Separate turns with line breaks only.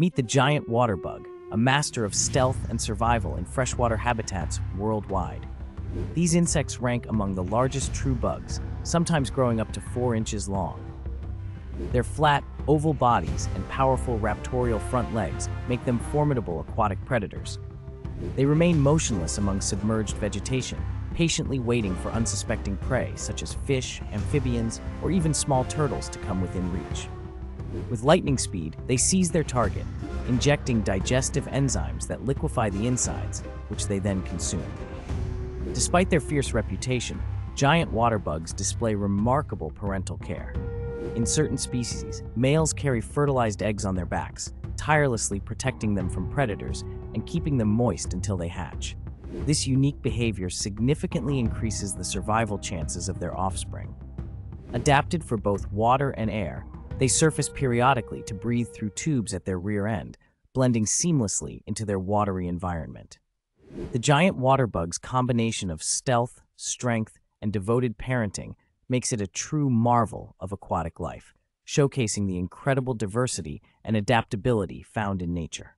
Meet the giant water bug, a master of stealth and survival in freshwater habitats worldwide. These insects rank among the largest true bugs, sometimes growing up to 4 inches long. Their flat, oval bodies and powerful raptorial front legs make them formidable aquatic predators. They remain motionless among submerged vegetation, patiently waiting for unsuspecting prey such as fish, amphibians, or even small turtles to come within reach. With lightning speed, they seize their target, injecting digestive enzymes that liquefy the insides, which they then consume. Despite their fierce reputation, giant water bugs display remarkable parental care. In certain species, males carry fertilized eggs on their backs, tirelessly protecting them from predators and keeping them moist until they hatch. This unique behavior significantly increases the survival chances of their offspring. Adapted for both water and air, they surface periodically to breathe through tubes at their rear end, blending seamlessly into their watery environment. The giant water bug's combination of stealth, strength, and devoted parenting makes it a true marvel of aquatic life, showcasing the incredible diversity and adaptability found in nature.